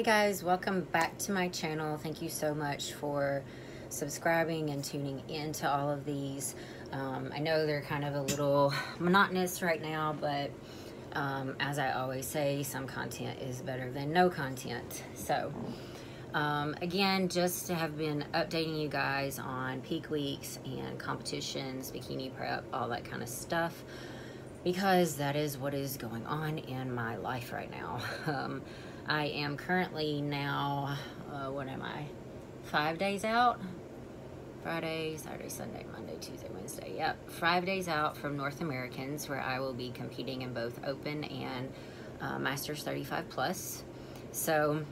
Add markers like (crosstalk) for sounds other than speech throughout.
Hey guys, welcome back to my channel. Thank you so much for subscribing and tuning in to all of these. Um, I know they're kind of a little monotonous right now, but um, as I always say, some content is better than no content. So, um, again, just to have been updating you guys on peak weeks and competitions, bikini prep, all that kind of stuff, because that is what is going on in my life right now. (laughs) I am currently now, uh, what am I, five days out? Friday, Saturday, Sunday, Monday, Tuesday, Wednesday. Yep, five days out from North Americans where I will be competing in both Open and uh, Masters 35 Plus. So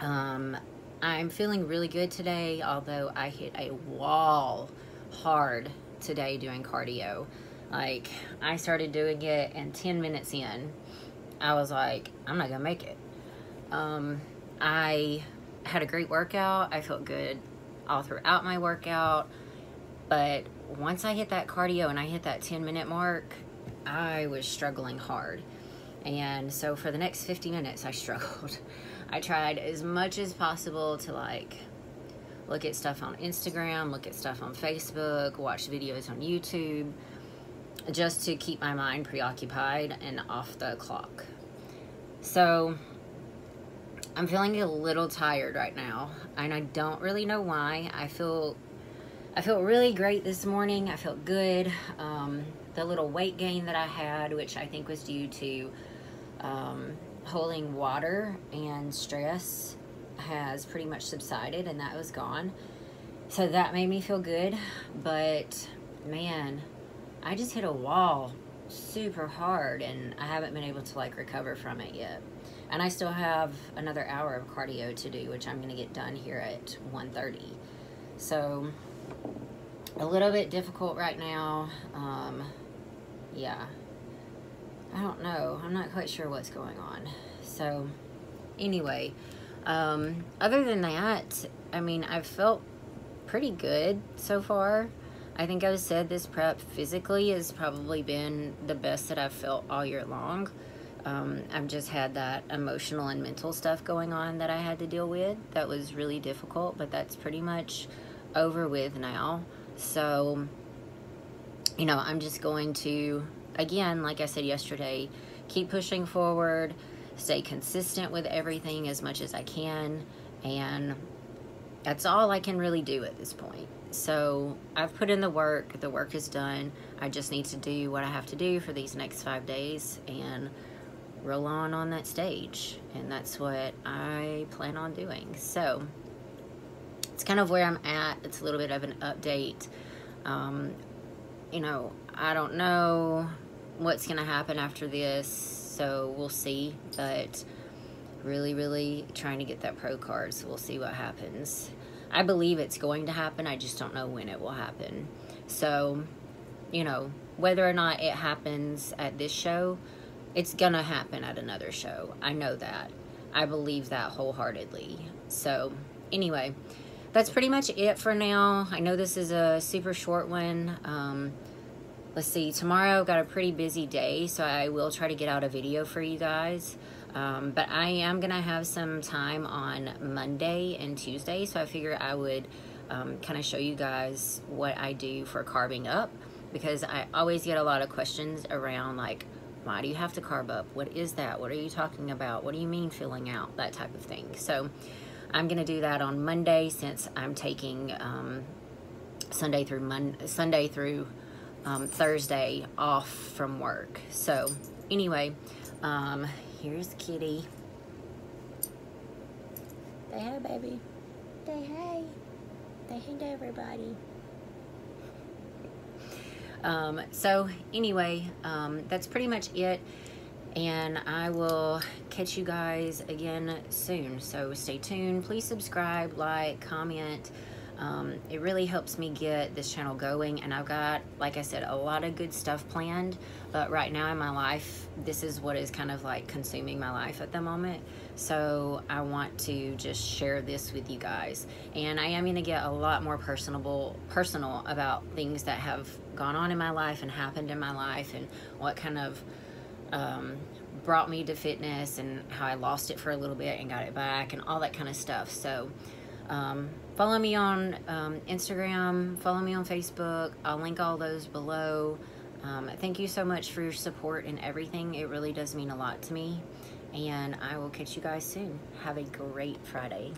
um, I'm feeling really good today, although I hit a wall hard today doing cardio. Like, I started doing it and 10 minutes in, I was like, I'm not gonna make it. Um, I had a great workout. I felt good all throughout my workout. But once I hit that cardio and I hit that 10 minute mark, I was struggling hard. And so for the next 50 minutes, I (laughs) struggled. I tried as much as possible to like look at stuff on Instagram, look at stuff on Facebook, watch videos on YouTube, just to keep my mind preoccupied and off the clock. So I'm feeling a little tired right now and I don't really know why. I feel I feel really great this morning. I felt good. Um, the little weight gain that I had, which I think was due to um, holding water and stress has pretty much subsided and that was gone. So that made me feel good. But man, I just hit a wall super hard and I haven't been able to like recover from it yet. And I still have another hour of cardio to do, which I'm to get done here at 1.30. So, a little bit difficult right now. Um, yeah. I don't know. I'm not quite sure what's going on. So, anyway, um, other than that, I mean, I've felt pretty good so far. I think I've said this prep physically has probably been the best that I've felt all year long. Um, I've just had that emotional and mental stuff going on that I had to deal with. That was really difficult, but that's pretty much over with now. So, you know, I'm just going to, again, like I said yesterday, keep pushing forward, stay consistent with everything as much as I can, and that's all I can really do at this point. So I've put in the work, the work is done. I just need to do what I have to do for these next five days and roll on on that stage. And that's what I plan on doing. So it's kind of where I'm at. It's a little bit of an update. Um, you know, I don't know what's going to happen after this, so we'll see. But really, really trying to get that pro card, so we'll see what happens. I believe it's going to happen. I just don't know when it will happen. So, you know, whether or not it happens at this show, it's to happen at another show. I know that. I believe that wholeheartedly. So, anyway, that's pretty much it for now. I know this is a super short one. Um, let's see, tomorrow I've got a pretty busy day, so I will try to get out a video for you guys. Um, but I am going to have some time on Monday and Tuesday, so I figure I would um, kind of show you guys what I do for carbing up because I always get a lot of questions around like, why do you have to carb up? What is that? What are you talking about? What do you mean filling out? That type of thing. So I'm going to do that on Monday since I'm taking um, Sunday through Mon Sunday through um, Thursday off from work. So anyway, um, here's Kitty. Say hi, baby. Say hi. Say hi to everybody. Um, so anyway, um, that's pretty much it. And I will catch you guys again soon. So stay tuned. Please subscribe, like, comment. Um, it really helps me get this channel going and I've got, like I said, a lot of good stuff planned, but right now in my life, this is what is kind of like consuming my life at the moment. So I want to just share this with you guys. And I am gonna get a lot more personable, personal about things that have gone on in my life and happened in my life and what kind of um, brought me to fitness and how I lost it for a little bit and got it back and all that kind of stuff. So um, follow me on um, Instagram, follow me on Facebook. I'll link all those below. Um, thank you so much for your support and everything. It really does mean a lot to me. And I will catch you guys soon. Have a great Friday.